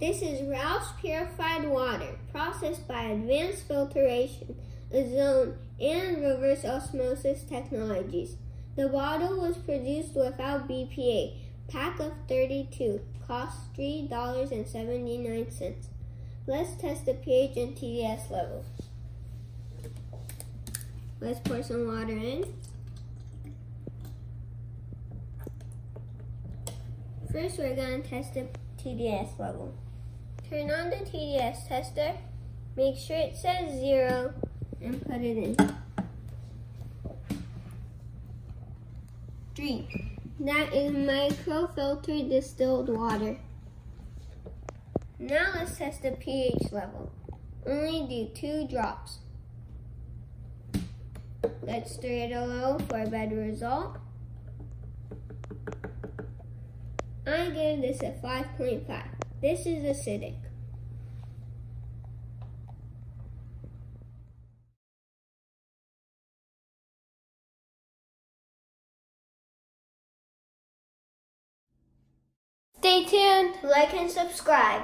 This is Ralphs purified water, processed by advanced filtration, ozone, and reverse osmosis technologies. The bottle was produced without BPA, pack of 32, cost $3.79. Let's test the pH and TDS levels. Let's pour some water in. First, we're going to test the TDS level. Turn on the TDS tester, make sure it says zero, and put it in. Drink. That is microfiltered distilled water. Now let's test the pH level. Only do two drops. Let's stir it a little for a better result. I give this a 5.5. This is acidic. Stay tuned, like and subscribe.